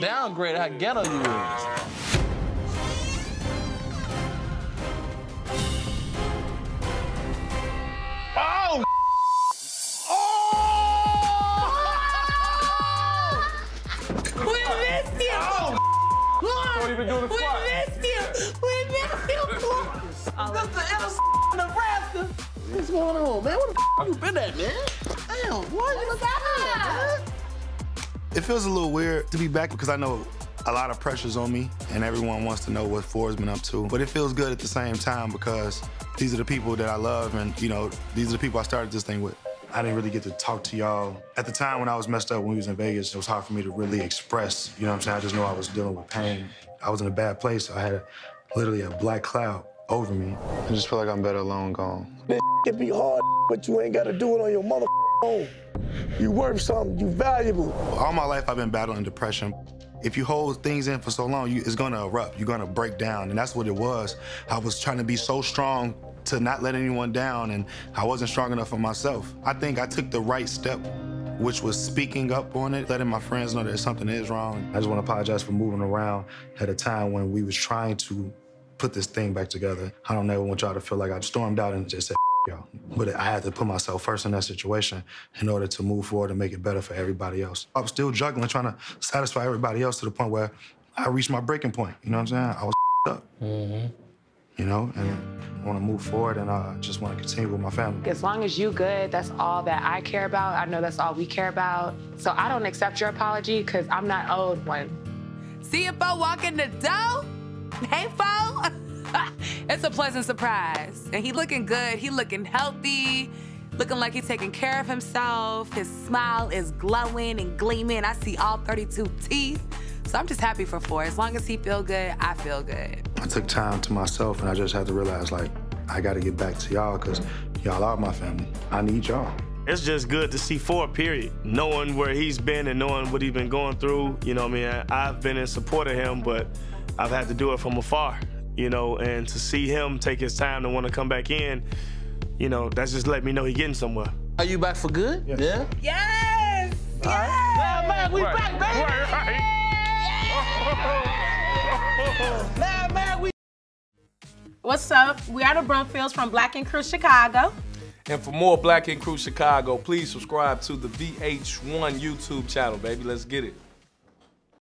downgrade how ghetto you is. Oh! oh! We missed you! Oh! Don't even do the We missed you! We missed you! That's the inner Nebraska. What's going on, man? Where the you been at, man? Damn, why you look man? It feels a little weird to be back because I know a lot of pressure's on me and everyone wants to know what Phor's been up to. But it feels good at the same time because these are the people that I love and, you know, these are the people I started this thing with. I didn't really get to talk to y'all. At the time when I was messed up when we was in Vegas, it was hard for me to really express, you know what I'm saying? I just know I was dealing with pain. I was in a bad place. I had a, literally a black cloud over me. I just feel like I'm better alone gone. Man, it be hard, but you ain't gotta do it on your mother own. You worth something, you valuable. All my life I've been battling depression. If you hold things in for so long, you, it's gonna erupt. You're gonna break down, and that's what it was. I was trying to be so strong to not let anyone down, and I wasn't strong enough for myself. I think I took the right step, which was speaking up on it, letting my friends know that something is wrong. I just want to apologize for moving around at a time when we was trying to put this thing back together. I don't ever want y'all to feel like I stormed out and just said y'all. But I had to put myself first in that situation in order to move forward and make it better for everybody else. I was still juggling, trying to satisfy everybody else to the point where I reached my breaking point. You know what I'm saying? I was up. You know, and I want to move forward and uh, just want to continue with my family. As long as you good, that's all that I care about. I know that's all we care about. So I don't accept your apology because I'm not owed one. See a Fo walk in the door? Hey, Fo. It's a pleasant surprise. And he looking good. He looking healthy. Looking like he's taking care of himself. His smile is glowing and gleaming. I see all 32 teeth. So I'm just happy for Phor. As long as he feel good, I feel good. I took time to myself and I just had to realize, like, I got to get back to y'all because y'all are my family. I need y'all. It's just good to see Phor, period. Knowing where he's been and knowing what he's been going through. You know what I mean? I- I've been in support of him, but I've had to do it from afar, you know, and to see him take his time to want to come back in, you know, that's just let me know he's getting somewhere. Are you back for good? Yeah. Yes! Yeah, man, we Right. back, baby. Right, right. Yeah! Man, man, we What's up? We are the Brumfields from Black Ink Crew Chicago. And for more Black Ink Crew Chicago, please subscribe to the VH1 YouTube channel, baby. Let's get it.